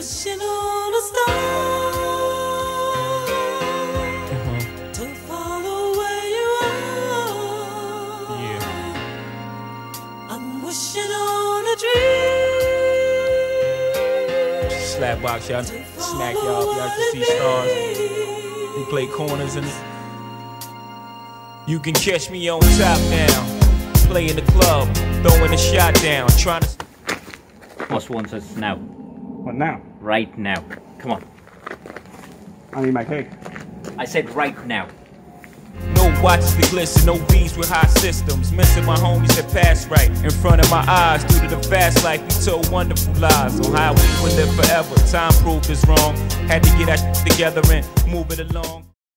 wishing on a star to follow where you are. Yeah. I'm wishing on a dream. Slapbox, y'all smack y'all. Y'all can see stars. We play corners and you can catch me on top now. Playing the club, throwing a shot down, trying to. Boss wants us now. What now? Right now. Come on. I need my cake. I said right now. No watches that glisten, no Benz with high systems. Missing my homies that pass right in front of my eyes. Due to the fast life, we told wonderful lies on how we would live forever. Time proved us wrong. Had to get our together and move it along.